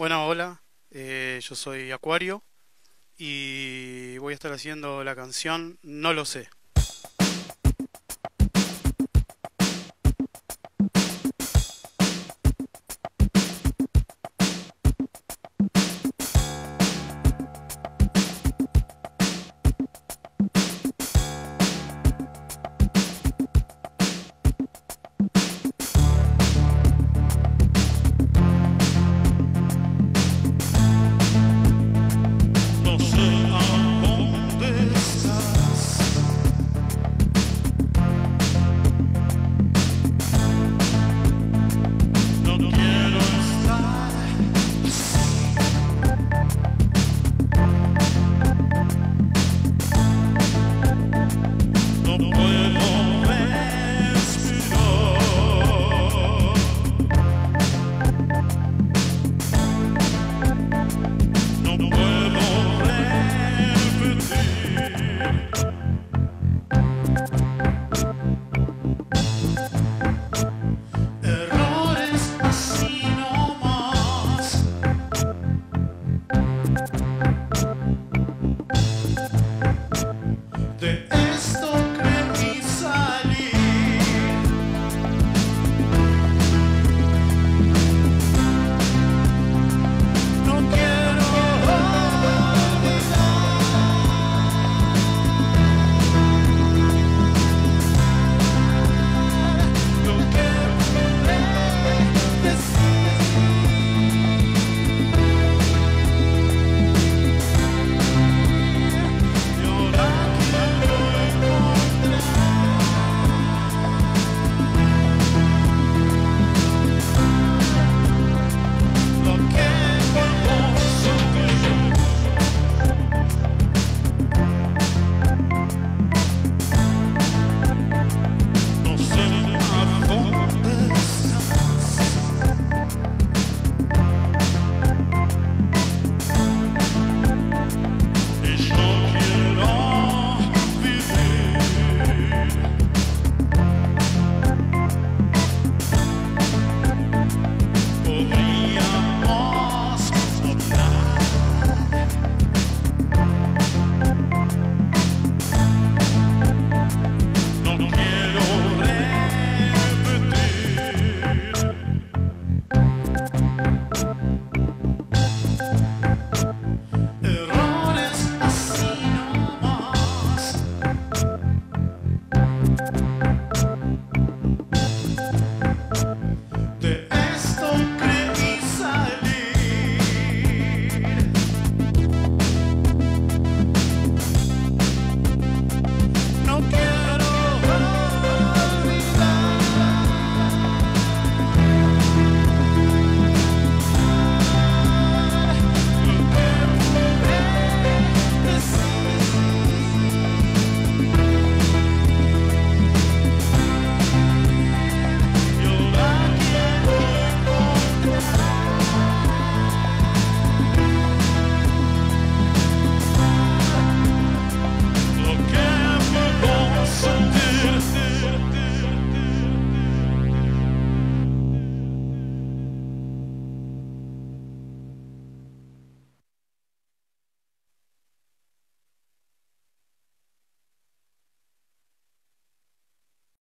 Bueno, hola, eh, yo soy Acuario y voy a estar haciendo la canción No lo sé.